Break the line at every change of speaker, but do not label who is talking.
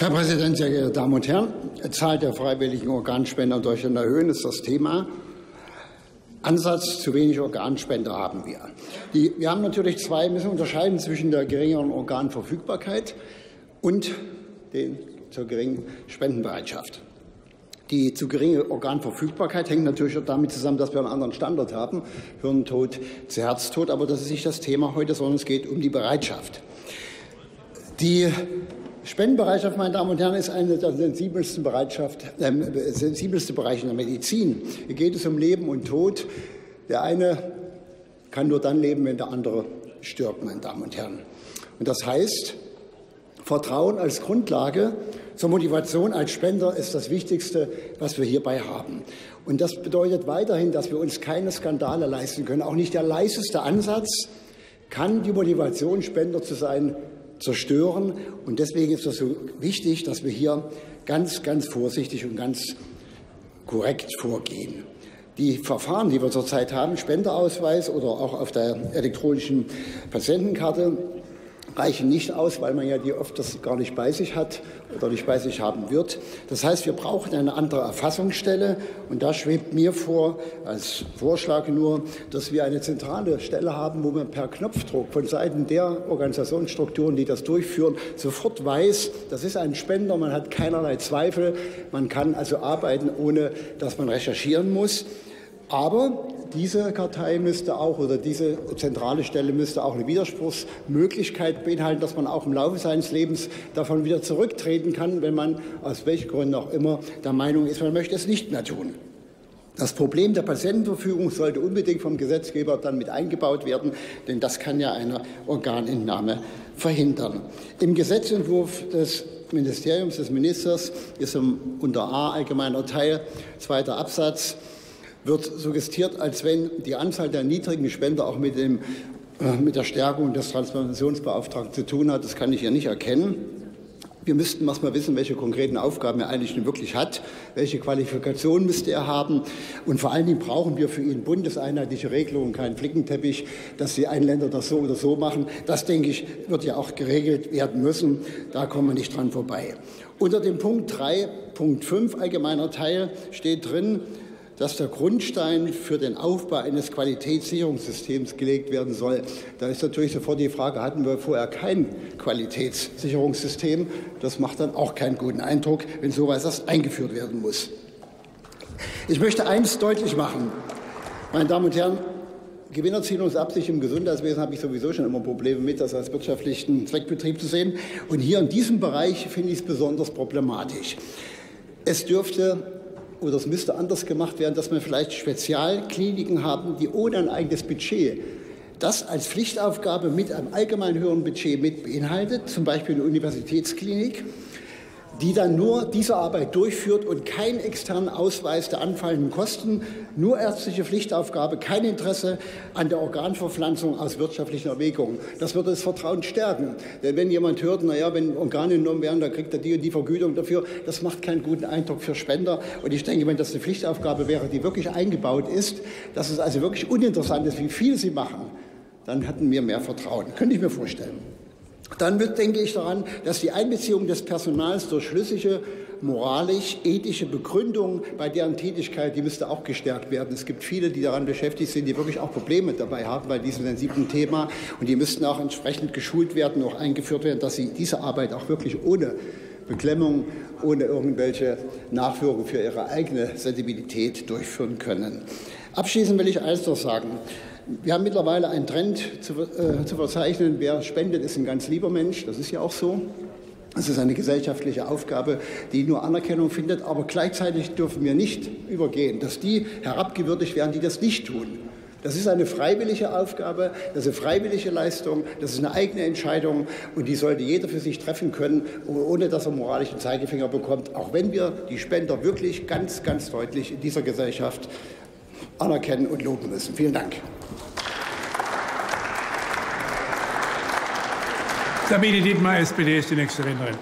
Herr Präsident, sehr geehrte Damen und Herren! Zahl der freiwilligen Organspender in Deutschland erhöhen ist das Thema. Ansatz zu wenig Organspender haben wir. Die, wir haben natürlich zwei, müssen unterscheiden zwischen der geringeren Organverfügbarkeit und den, zur geringen Spendenbereitschaft. Die zu geringe Organverfügbarkeit hängt natürlich auch damit zusammen, dass wir einen anderen Standard haben, Hirntod zu Herztod. Aber das ist nicht das Thema heute, sondern es geht um die Bereitschaft. Die Spendenbereitschaft, meine Damen und Herren, ist einer der sensibelsten, Bereitschaft, äh, sensibelste Bereiche in der Medizin. Hier geht es um Leben und Tod. Der eine kann nur dann leben, wenn der andere stirbt, meine Damen und Herren. Und das heißt, Vertrauen als Grundlage zur Motivation als Spender ist das Wichtigste, was wir hierbei haben. Und das bedeutet weiterhin, dass wir uns keine Skandale leisten können. Auch nicht der leiseste Ansatz kann die Motivation, Spender zu sein, zerstören. Und deswegen ist es so wichtig, dass wir hier ganz, ganz vorsichtig und ganz korrekt vorgehen. Die Verfahren, die wir zurzeit haben, Spendeausweis oder auch auf der elektronischen Patientenkarte, reichen nicht aus, weil man ja die oft das gar nicht bei sich hat oder nicht bei sich haben wird. Das heißt, wir brauchen eine andere Erfassungsstelle und da schwebt mir vor, als Vorschlag nur, dass wir eine zentrale Stelle haben, wo man per Knopfdruck von Seiten der Organisationsstrukturen, die das durchführen, sofort weiß, das ist ein Spender, man hat keinerlei Zweifel, man kann also arbeiten, ohne dass man recherchieren muss. Aber diese Kartei müsste auch oder diese zentrale Stelle müsste auch eine Widerspruchsmöglichkeit beinhalten, dass man auch im Laufe seines Lebens davon wieder zurücktreten kann, wenn man aus welchen Gründen auch immer der Meinung ist, man möchte es nicht mehr tun. Das Problem der Patientenverfügung sollte unbedingt vom Gesetzgeber dann mit eingebaut werden, denn das kann ja eine Organentnahme verhindern. Im Gesetzentwurf des Ministeriums des Ministers ist unter A allgemeiner Teil zweiter Absatz wird suggestiert, als wenn die Anzahl der niedrigen Spender auch mit, dem, äh, mit der Stärkung des Transplantationsbeauftragten zu tun hat. Das kann ich hier nicht erkennen. Wir müssten erstmal wissen, welche konkreten Aufgaben er eigentlich nun wirklich hat, welche Qualifikation müsste er haben. Und vor allen Dingen brauchen wir für ihn bundeseinheitliche Regelungen, keinen Flickenteppich, dass die einen Länder das so oder so machen. Das, denke ich, wird ja auch geregelt werden müssen. Da kommen wir nicht dran vorbei. Unter dem Punkt 3, Punkt 5, allgemeiner Teil, steht drin, dass der Grundstein für den Aufbau eines Qualitätssicherungssystems gelegt werden soll. Da ist natürlich sofort die Frage, hatten wir vorher kein Qualitätssicherungssystem? Das macht dann auch keinen guten Eindruck, wenn sowas erst eingeführt werden muss. Ich möchte eins deutlich machen, meine Damen und Herren, Gewinnerzielungsabsicht im Gesundheitswesen habe ich sowieso schon immer Probleme mit, das als wirtschaftlichen Zweckbetrieb zu sehen. Und hier in diesem Bereich finde ich es besonders problematisch. Es dürfte oder es müsste anders gemacht werden, dass wir vielleicht Spezialkliniken haben, die ohne ein eigenes Budget das als Pflichtaufgabe mit einem allgemein höheren Budget mit beinhaltet, zum Beispiel eine Universitätsklinik die dann nur diese Arbeit durchführt und keinen externen Ausweis der anfallenden Kosten, nur ärztliche Pflichtaufgabe, kein Interesse an der Organverpflanzung aus wirtschaftlichen Erwägungen. Das würde das Vertrauen stärken. Denn wenn jemand hört, naja, wenn Organe genommen werden, dann kriegt er die und die Vergütung dafür, das macht keinen guten Eindruck für Spender. Und ich denke, wenn das eine Pflichtaufgabe wäre, die wirklich eingebaut ist, dass es also wirklich uninteressant ist, wie viel sie machen, dann hätten wir mehr Vertrauen. Könnte ich mir vorstellen. Dann denke ich daran, dass die Einbeziehung des Personals durch schlüssige, moralisch-ethische Begründungen bei deren Tätigkeit, die müsste auch gestärkt werden. Es gibt viele, die daran beschäftigt sind, die wirklich auch Probleme dabei haben bei diesem sensiblen Thema. Und die müssten auch entsprechend geschult werden, auch eingeführt werden, dass sie diese Arbeit auch wirklich ohne Beklemmung, ohne irgendwelche Nachführung für ihre eigene Sensibilität durchführen können. Abschließend will ich eines noch sagen. Wir haben mittlerweile einen Trend zu, äh, zu verzeichnen, wer spendet, ist ein ganz lieber Mensch. Das ist ja auch so. Es ist eine gesellschaftliche Aufgabe, die nur Anerkennung findet, aber gleichzeitig dürfen wir nicht übergehen, dass die herabgewürdigt werden, die das nicht tun. Das ist eine freiwillige Aufgabe, das ist eine freiwillige Leistung, das ist eine eigene Entscheidung und die sollte jeder für sich treffen können, ohne dass er moralischen Zeigefinger bekommt, auch wenn wir die Spender wirklich ganz, ganz deutlich in dieser Gesellschaft anerkennen und loben müssen. Vielen Dank.
Sabine Dietmar, SPD, ist die nächste Rednerin.